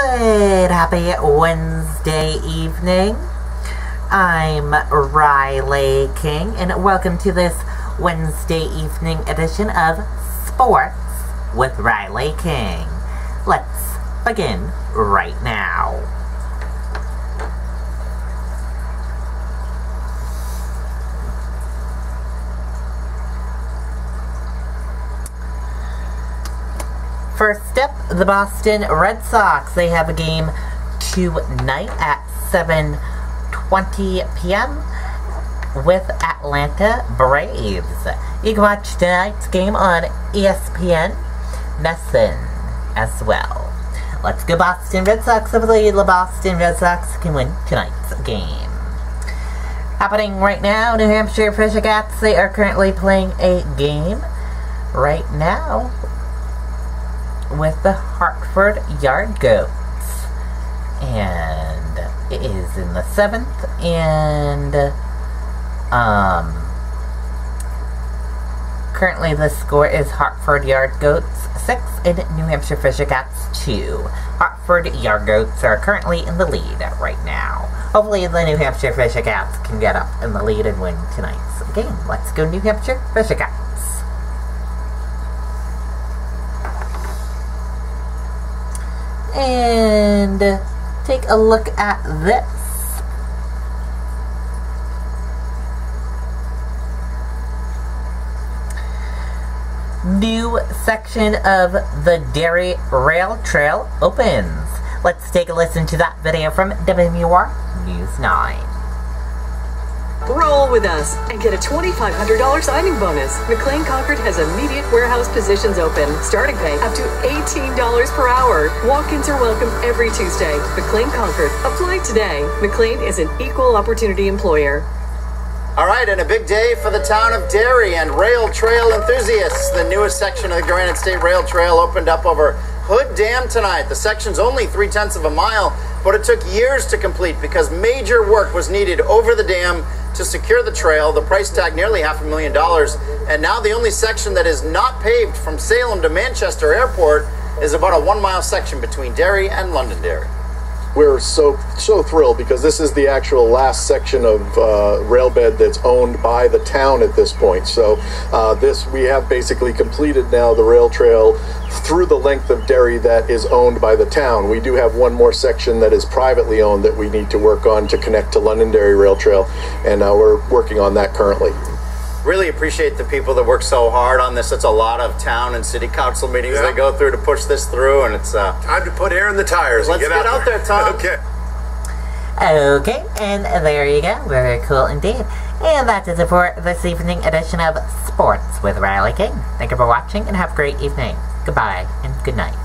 Good, happy Wednesday evening. I'm Riley King, and welcome to this Wednesday evening edition of Sports with Riley King. Let's begin right now. First up, the Boston Red Sox. They have a game tonight at 7.20 p.m. with Atlanta Braves. You can watch tonight's game on ESPN NESN as well. Let's go Boston Red Sox. Hopefully the Boston Red Sox can win tonight's game. Happening right now, New Hampshire Fisher Cats. They are currently playing a game right now with the Hartford Yard Goats. And it is in the seventh, and um, currently the score is Hartford Yard Goats 6 and New Hampshire Fisher Cats 2. Hartford Yard Goats are currently in the lead right now. Hopefully the New Hampshire Fisher Cats can get up in the lead and win tonight's game. Let's go New Hampshire Fisher Cats. And take a look at this. New section of the Derry Rail Trail opens. Let's take a listen to that video from WMUR News 9. Roll with us and get a $2,500 signing bonus. McLane Concord has immediate warehouse positions open. Starting pay up to $18 per hour. Walk-ins are welcome every Tuesday. McLane Concord. Apply today. McLane is an equal opportunity employer. All right, and a big day for the town of Derry and rail trail enthusiasts. The newest section of the Granite State Rail Trail opened up over Hood Dam tonight. The section's only three tenths of a mile, but it took years to complete because major work was needed over the dam to secure the trail. The price tag nearly half a million dollars. And now the only section that is not paved from Salem to Manchester Airport is about a one mile section between Derry and Londonderry. We're so so thrilled because this is the actual last section of uh, rail bed that's owned by the town at this point. So uh, this we have basically completed now the rail trail through the length of Derry that is owned by the town. We do have one more section that is privately owned that we need to work on to connect to Londonderry Rail Trail, and uh, we're working on that currently. Really appreciate the people that work so hard on this. It's a lot of town and city council meetings Yeah. they go through to push this through, and it's uh, Time to put air in the tires. Let's and get out there, Tom. okay. Okay, and there you go. Very cool indeed. And that is it for this evening edition of Sports with Riley King. Thank you for watching and have a great evening. Goodbye and good night.